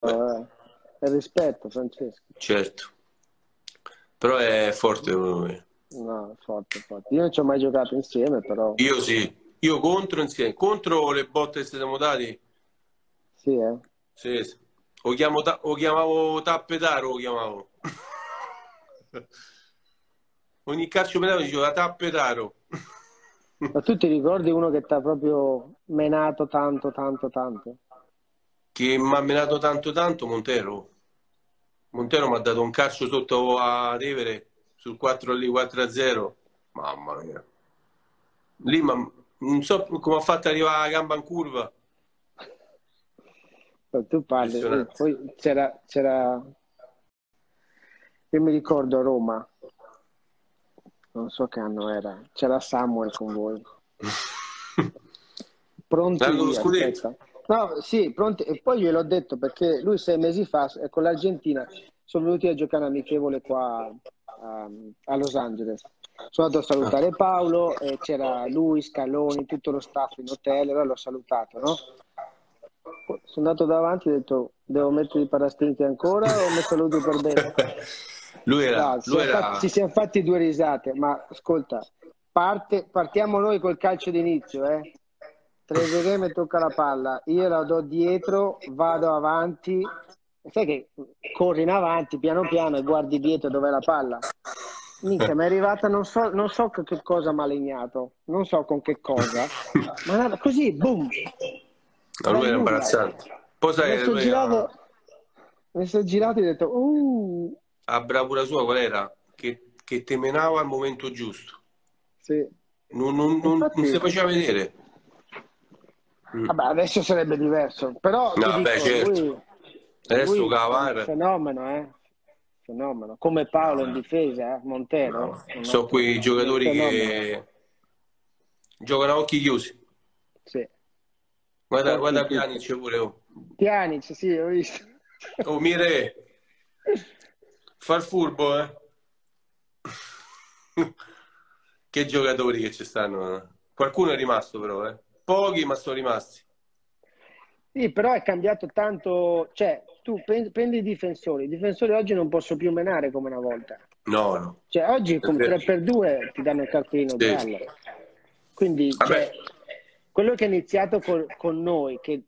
eh. Rispetto, Francesco. Certo. Però è forte lui. No, forte, forte. Io non ci ho mai giocato insieme, però... Io sì. Io contro insieme. Contro le botte che siamo dati. Sì, eh? Sì, sì. O, chiamo, o chiamavo tappetaro, lo chiamavo. Ogni calcio pedale diceva tappetaro. Ma tu ti ricordi uno che ti ha proprio menato tanto, tanto, tanto? Che mi ha menato tanto, tanto, Montero. Montero mi ha dato un calcio sotto a Tevere sul 4 lì 4 a 0. Mamma mia. Lì ma, non so come ha fatto arrivare la gamba in curva. Tu parli, poi c'era, c'era, io mi ricordo a Roma, non so che anno era, c'era Samuel con voi. Pronti via, No, sì, pronti. E poi gliel'ho detto perché lui sei mesi fa con l'Argentina sono venuti a giocare amichevole qua a, a Los Angeles. Sono andato a salutare Paolo e c'era lui, Scaloni, tutto lo staff in hotel, allora l'ho salutato, no? Sono andato davanti e ho detto devo mettere i parastiti ancora o mi saluto per bene? lui era, no, lui era... Fatti, ci siamo fatti due risate, ma ascolta, parte, partiamo noi col calcio d'inizio, eh? Trezeguet tocca la palla, io la do dietro, vado avanti, sai che corri in avanti piano piano e guardi dietro dove è la palla. Minchia, mi è arrivata, non so, non so che cosa mi ha legnato, non so con che cosa, ma così, boom! No, lui era imbarazzante. Poi sai, mi sono girato, mi sono girato e ho detto, uh! La bravura sua qual era? Che, che temenava al momento giusto. Sì. Non, non, non, Infatti, non si faceva vedere. Mm. Vabbè, adesso sarebbe diverso, però no, dico, beh, certo. lui, adesso lui Cavar... è un fenomeno, eh? fenomeno. Come Paolo in difesa, eh? Montero. No. Sono quei giocatori che giocano a occhi chiusi. Sì. Guarda, guarda Pjanic pure. Oh. Pjanic, sì, ho visto. Oh, Mire, fa il furbo, eh. che giocatori che ci stanno. Eh? Qualcuno è rimasto però, eh. Pochi, ma sono rimasti. Sì, però è cambiato tanto, cioè tu prendi i difensori, i difensori oggi non posso più menare come una volta. No, no. Cioè oggi con 3x2 ti danno il cartellino sì. giallo. Quindi cioè, quello che è iniziato con, con, noi, che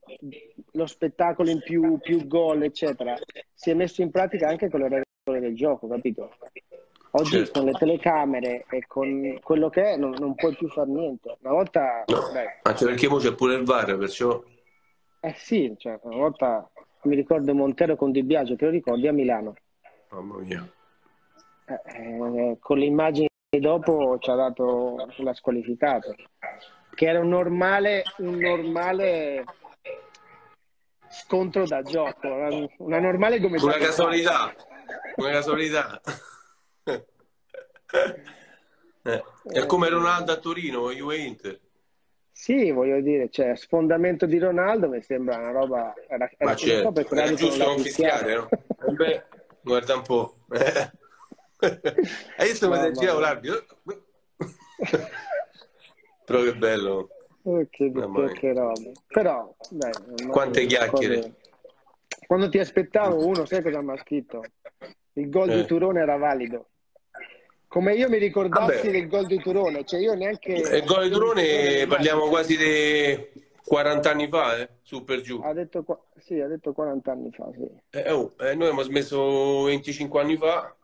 lo spettacolo in più, più gol, eccetera, si è messo in pratica anche con le regole del gioco, capito? Oggi certo. con le telecamere e con quello che è non, non puoi più fare niente. Una volta... No, anche perché ora c'è pure il VAR, perciò... Eh sì, cioè, una volta mi ricordo Montero con Di Biagio, te lo ricordi a Milano? Mamma mia. Eh, eh, con le immagini dopo ci ha dato la squalificato. Che era un normale, un normale scontro da gioco, una normale come... Una casualità, una casualità. Eh, è come Ronaldo a Torino, Juve Inter. Sì, voglio dire, cioè, sfondamento di Ronaldo mi sembra una roba... Era, era Ma certo, era giusto non fischiare, no? Eh beh, guarda un po'. Hai visto come no, girava l'arbitro? Però che bello. Oh, che, che, che roba. Però, dai, Quante chiacchiere. Cose... Quando ti aspettavo uno, sai cosa mi ha scritto? Il gol eh. di Turone era valido. Come io mi ricordassi Vabbè. del gol di Turone, cioè io neanche... Il gol di Turone parliamo quasi di 40 anni fa, eh? su per giù. Ha detto, sì, ha detto 40 anni fa, sì. Eh, oh, eh, noi abbiamo smesso 25 anni fa.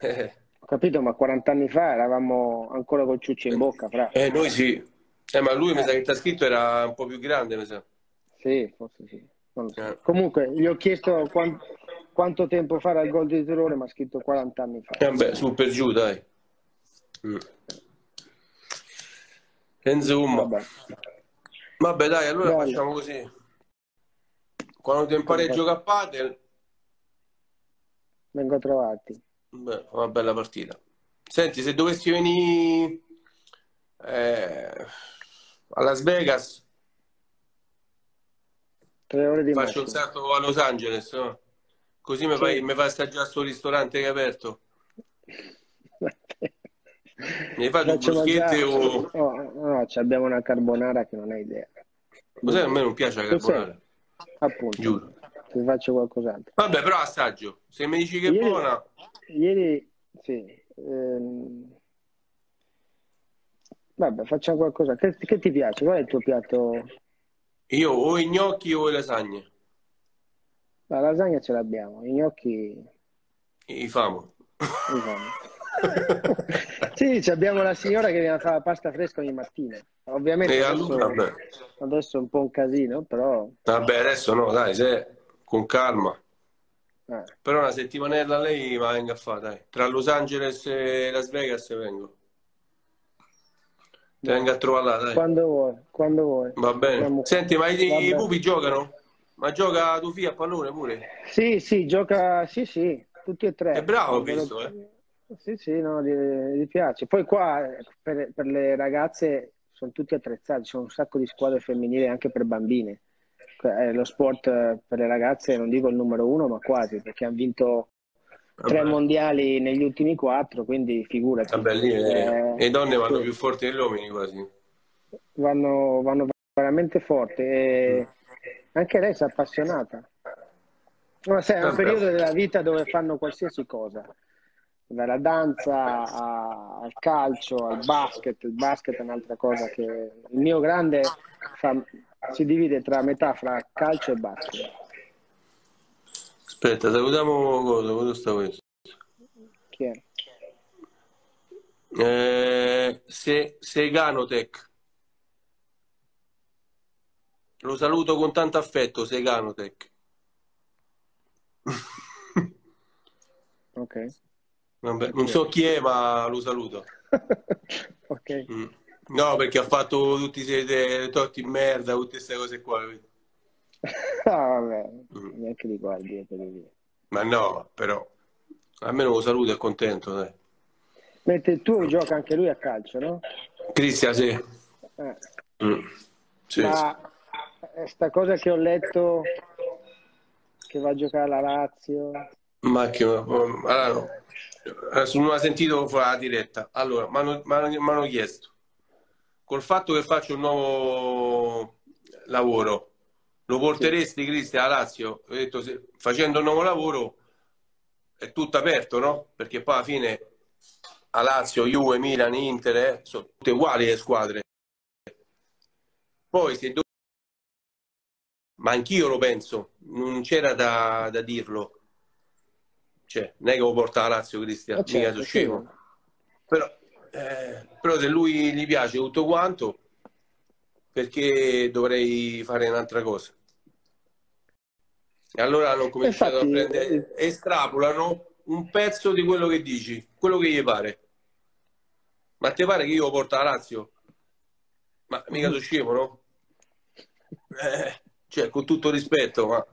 Eh. Ho capito, ma 40 anni fa eravamo ancora col ciuccio in bocca, fra. Eh, noi sì. Eh, ma lui mi sa che ti ha scritto era un po' più grande, mi sa. Sì, forse sì. So. Eh. Comunque, gli ho chiesto quanto, quanto tempo fa era il gol di Tirone, ma ha scritto 40 anni fa. Eh beh, su per giù, dai. Mm. Insomma. Vabbè. Vabbè, dai, allora Bello. facciamo così. Quando ti impari a giocare a padel... Vengo a trovarti. Beh, una bella partita. Senti, se dovessi venire eh, a Las Vegas... Tre ore di Faccio macchina. un salto a Los Angeles, no? Così mi fai, mi fai assaggiare sto ristorante che è aperto. Mi fai due bruschette o... Oh, no, abbiamo una carbonara che non hai idea. Cos'è? A me non piace la carbonara. Appunto. Giuro. ti faccio qualcos'altro. Vabbè, però assaggio. Se mi dici che ieri, è buona... Ieri, sì. Ehm... Vabbè, facciamo qualcosa. Che, che, ti piace? Qual è il tuo piatto? Io o i gnocchi o le lasagne. La lasagna ce l'abbiamo, i gnocchi... I famo. I famo. sì, abbiamo la signora che viene a fare la pasta fresca ogni mattina. Ovviamente adesso, allora, adesso, è un po' un casino, però... Vabbè, adesso no, dai, se con calma. Eh. Però una settimanella lei va venga a fare, dai. Tra Los Angeles e Las Vegas vengo. Ti venga a trovare là, dai. Quando vuoi, quando vuoi. Va bene. Andiamo... Senti, ma i, i pupi giocano? Ma gioca tu a pallone pure? Sì, sì, gioca, sì, sì, tutti e tre. È bravo, ho visto, eh. Sì, sì, no, gli, gli, piace. Poi qua per, per, le ragazze sono tutti attrezzati, c'è un sacco di squadre femminili anche per bambine. È lo sport per le ragazze, non dico il numero uno, ma quasi, perché hanno vinto tre Vabbè. mondiali negli ultimi quattro, quindi figurati. Vabbè, lì eh, le donne vanno sì. più forti degli uomini quasi. Vanno, vanno veramente forti e anche lei si è appassionata. Ma sai, è un periodo della vita dove fanno qualsiasi cosa dalla danza a, al calcio, al basket. Il basket è un'altra cosa che il mio grande fa, si divide tra metà fra calcio e basket. Aspetta, salutiamo cosa, cosa sta questo? Chi è? Eh, se, Seganotech. Lo saluto con tanto affetto, Seganotech. ok. Vabbè, non so chi è, ma lo saluto. ok. Mm. No, perché ha fatto tutti i torti in merda, tutte queste cose qua. ah, vabbè, mm. neanche li guardi. Ma no, però, almeno lo saluto è contento, dai. Mentre tu gioca anche lui a calcio, no? Cristian, sì. Eh. Mm. sì ma sì. Sta cosa che ho letto che va a giocare alla Lazio... Ma che... Allora, non ha sentito la diretta. Allora, mi hanno chiesto, col fatto che faccio un nuovo lavoro, lo porteresti, Cristian, a Lazio? Ho detto, se, facendo un nuovo lavoro è tutto aperto, no? Perché poi alla fine a Lazio, Juve, Milan, Inter eh, sono tutte uguali le squadre. Poi se. Ma anch'io lo penso, non c'era da, da dirlo cioè, non è che lo porta la Lazio Cristian, certo, mica scemo. Sì. Però, eh, però se lui gli piace tutto quanto, perché dovrei fare un'altra cosa? E allora hanno cominciato Infatti, a prendere, eh, estrapolano un pezzo di quello che dici, quello che gli pare. Ma ti pare che io lo porto la Lazio? Ma mica sono scemo, no? Eh, cioè, con tutto rispetto, ma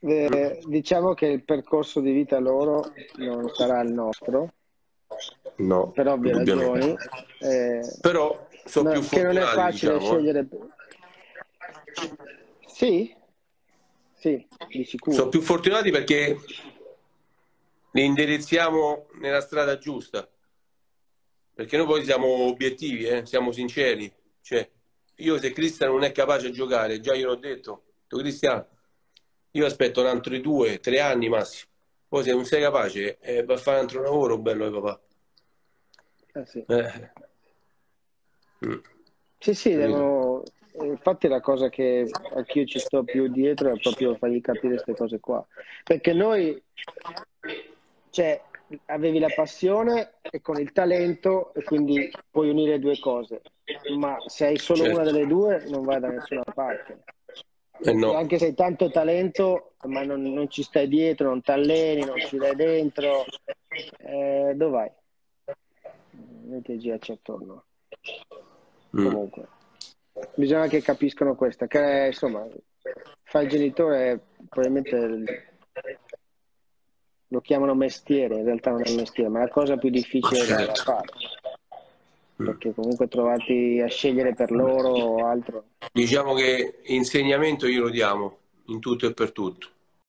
eh, diciamo che il percorso di vita loro non sarà il nostro, no, per ovvie ragioni. Eh, Però sono no, più che non è facile diciamo, eh. scegliere. Sì, sì, di sicuro. Sono più fortunati perché li indirizziamo nella strada giusta. Perché noi poi siamo obiettivi, eh? siamo sinceri. Cioè, io se Cristian non è capace di giocare, già io l'ho detto, tu Cristian, io aspetto un altro due, tre anni massimo. Poi se non sei capace, eh, va a fare un altro lavoro bello di papà. Eh sì. Eh. Mm. Sì, sì, devono... infatti la cosa che anch'io ci sto più dietro è proprio fargli capire queste cose qua. Perché noi, cioè, avevi la passione e con il talento e quindi puoi unire due cose, ma se hai solo certo. una delle due non vai da nessuna parte. Eh no. Anche se hai tanto talento, ma non, non ci stai dietro, non ti alleni, non ci dai dentro, eh, dove vai? Non ti girarci attorno. Mm. Comunque, bisogna che capiscano questa, che insomma, fare il genitore probabilmente lo chiamano mestiere, in realtà non è un mestiere, ma è la cosa più difficile da certo. fare perché comunque trovarti a scegliere per loro o altro. Diciamo che insegnamento glielo diamo in tutto e per tutto.